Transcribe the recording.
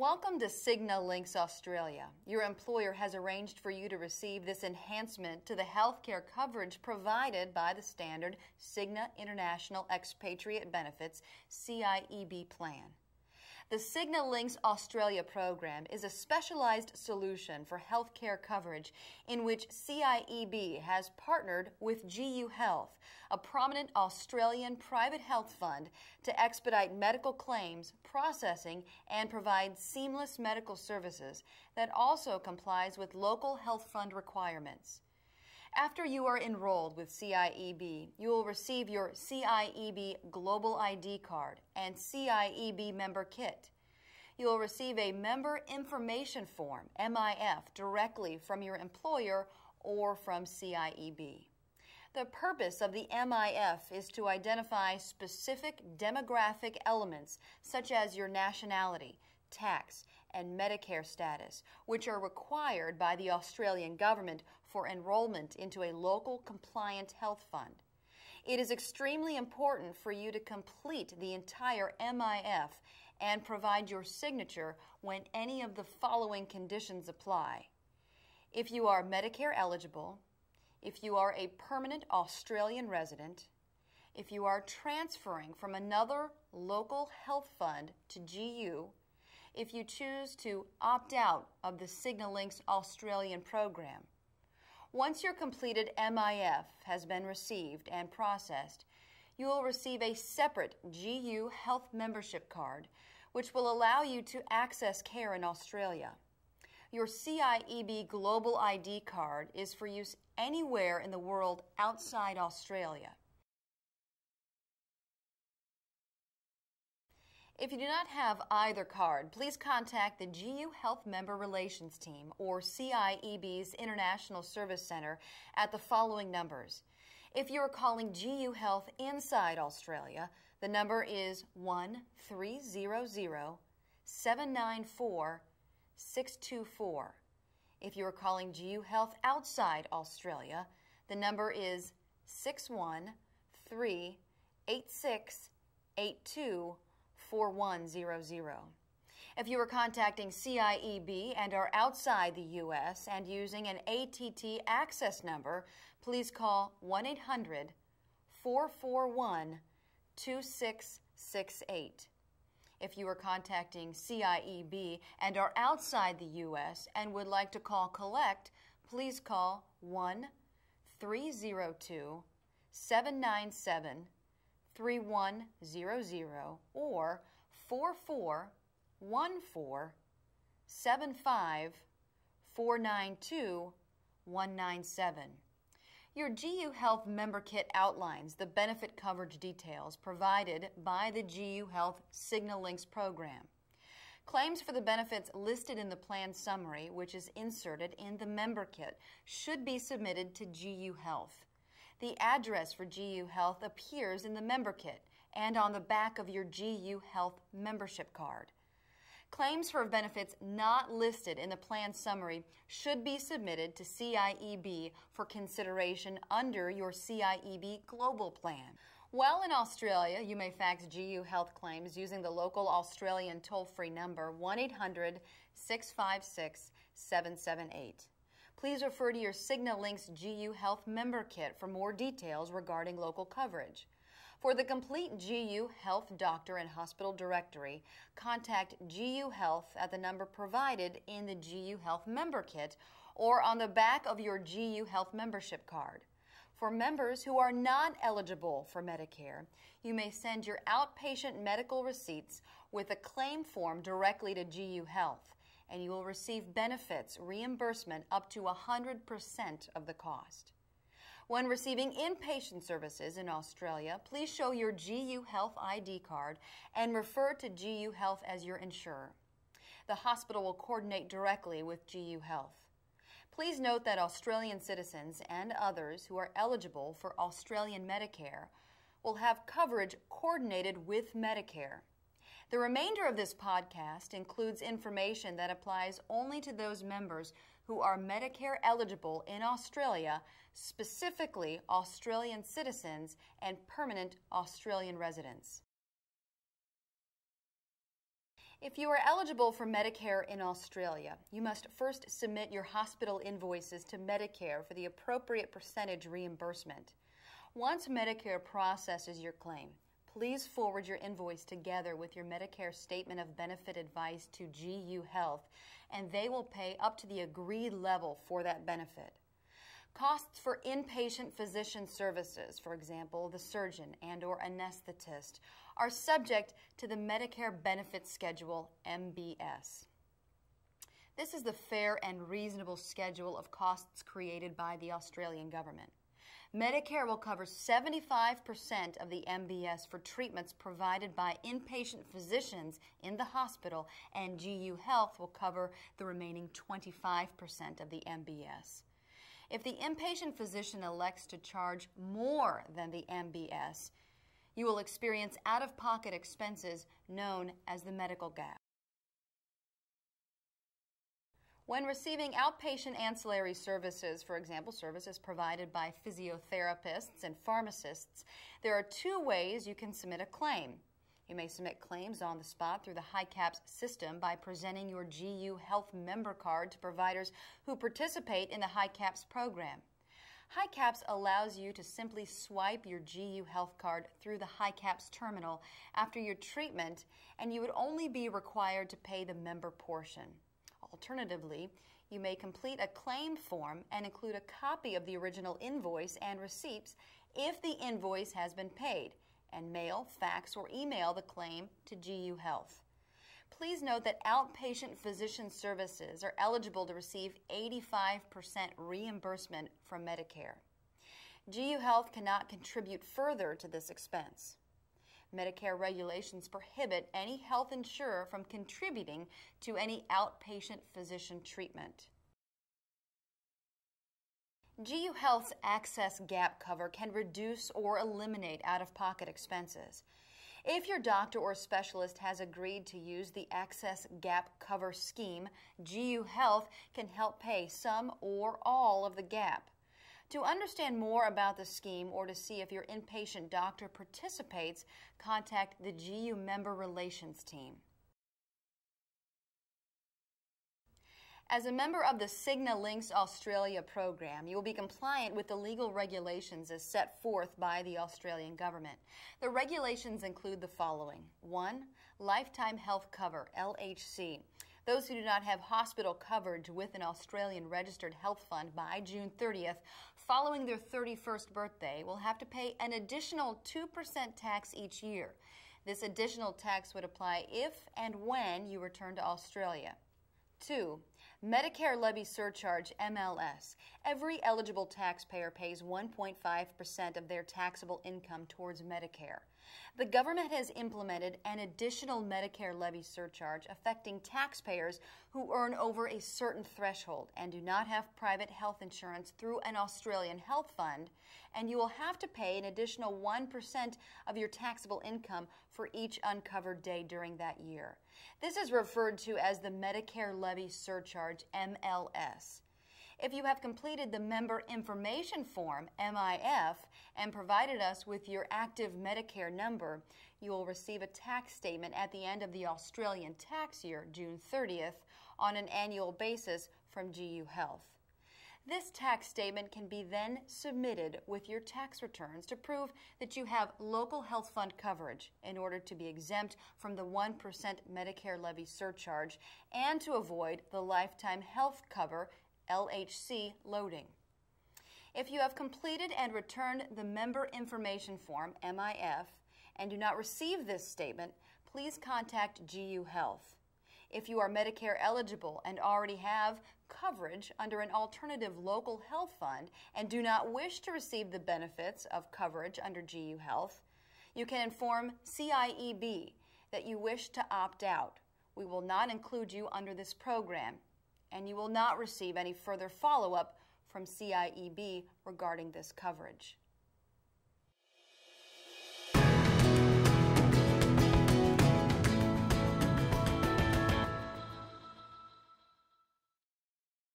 Welcome to Cigna Links Australia. Your employer has arranged for you to receive this enhancement to the healthcare coverage provided by the standard Cigna International Expatriate Benefits CIEB plan. The Cigna Links Australia program is a specialized solution for healthcare coverage in which CIEB has partnered with GU Health, a prominent Australian private health fund, to expedite medical claims processing and provide seamless medical services that also complies with local health fund requirements. After you are enrolled with CIEB, you will receive your CIEB Global ID card and CIEB member kit. You will receive a Member Information Form, MIF, directly from your employer or from CIEB. The purpose of the MIF is to identify specific demographic elements such as your nationality, tax, and Medicare status, which are required by the Australian government for enrollment into a local compliant health fund. It is extremely important for you to complete the entire MIF and provide your signature when any of the following conditions apply. If you are Medicare eligible, if you are a permanent Australian resident, if you are transferring from another local health fund to GU, if you choose to opt out of the Cigna Links Australian program. Once your completed MIF has been received and processed, you will receive a separate GU Health membership card, which will allow you to access care in Australia. Your CIEB Global ID card is for use anywhere in the world outside Australia. If you do not have either card, please contact the GU Health Member Relations Team or CIEB's International Service Center at the following numbers. If you are calling GU Health inside Australia, the number is 1300 794 624. If you are calling GU Health outside Australia, the number is 613 8682 4100. If you are contacting CIEB and are outside the U.S. and using an ATT access number, please call 1 800 441 2668. If you are contacting CIEB and are outside the U.S. and would like to call collect, please call 1 302 797 3100 or 4414 75 492 197. Your GU Health member kit outlines the benefit coverage details provided by the GU Health Cigna Links program. Claims for the benefits listed in the plan summary, which is inserted in the member kit, should be submitted to GU Health. The address for GU Health appears in the member kit and on the back of your GU Health membership card. Claims for benefits not listed in the plan summary should be submitted to CIEB for consideration under your CIEB Global Plan. While in Australia, you may fax GU Health claims using the local Australian toll free number 1 800 656 778. Please refer to your Cigna Links GU Health member kit for more details regarding local coverage. For the complete GU Health Doctor and Hospital Directory, contact GU Health at the number provided in the GU Health member kit or on the back of your GU Health membership card. For members who are not eligible for Medicare, you may send your outpatient medical receipts with a claim form directly to GU Health, and you will receive benefits reimbursement up to 100% of the cost. When receiving inpatient services in Australia, please show your GU Health ID card and refer to GU Health as your insurer. The hospital will coordinate directly with GU Health. Please note that Australian citizens and others who are eligible for Australian Medicare will have coverage coordinated with Medicare. The remainder of this podcast includes information that applies only to those members who are Medicare eligible in Australia, specifically Australian citizens and permanent Australian residents. If you are eligible for Medicare in Australia, you must first submit your hospital invoices to Medicare for the appropriate percentage reimbursement. Once Medicare processes your claim, please forward your invoice together with your Medicare Statement of Benefit advice to GU Health, and they will pay up to the agreed level for that benefit. Costs for inpatient physician services, for example, the surgeon and or anesthetist, are subject to the Medicare Benefit Schedule, MBS. This is the fair and reasonable schedule of costs created by the Australian government. Medicare will cover 75% of the MBS for treatments provided by inpatient physicians in the hospital, and GU Health will cover the remaining 25% of the MBS. If the inpatient physician elects to charge more than the MBS, you will experience out of pocket expenses known as the medical gap. When receiving outpatient ancillary services, for example, services provided by physiotherapists and pharmacists, there are two ways you can submit a claim. You may submit claims on the spot through the HICAPS system by presenting your GU Health member card to providers who participate in the HICAPS program. HICAPS allows you to simply swipe your GU Health card through the HICAPS terminal after your treatment, and you would only be required to pay the member portion. Alternatively, you may complete a claim form and include a copy of the original invoice and receipts if the invoice has been paid and mail, fax, or email the claim to GU Health. Please note that outpatient physician services are eligible to receive 85% reimbursement from Medicare. GU Health cannot contribute further to this expense. Medicare regulations prohibit any health insurer from contributing to any outpatient physician treatment. GU Health's Access Gap cover can reduce or eliminate out of pocket expenses. If your doctor or specialist has agreed to use the Access Gap cover scheme, GU Health can help pay some or all of the gap. To understand more about the scheme or to see if your inpatient doctor participates, contact the GU Member Relations Team. As a member of the Cigna Links Australia program, you will be compliant with the legal regulations as set forth by the Australian government. The regulations include the following 1. Lifetime Health Cover, LHC. Those who do not have hospital coverage with an Australian registered health fund by June 30th, following their 31st birthday, will have to pay an additional 2% tax each year. This additional tax would apply if and when you return to Australia. 2. Medicare Levy Surcharge MLS. Every eligible taxpayer pays 1.5% of their taxable income towards Medicare. The government has implemented an additional Medicare levy surcharge affecting taxpayers who earn over a certain threshold and do not have private health insurance through an Australian health fund, and you will have to pay an additional 1% of your taxable income for each uncovered day during that year. This is referred to as the Medicare Levy Surcharge, MLS. If you have completed the Member Information Form, MIF, and provided us with your active Medicare number, you will receive a tax statement at the end of the Australian tax year, June 30th, on an annual basis from GU Health. This tax statement can be then submitted with your tax returns to prove that you have local health fund coverage in order to be exempt from the 1% Medicare levy surcharge and to avoid the lifetime health cover LHC loading. If you have completed and returned the Member Information Form, MIF, and do not receive this statement, please contact GU Health. If you are Medicare eligible and already have coverage under an alternative local health fund and do not wish to receive the benefits of coverage under GU Health, you can inform CIEB that you wish to opt out. We will not include you under this program, and you will not receive any further follow up from CIEB regarding this coverage.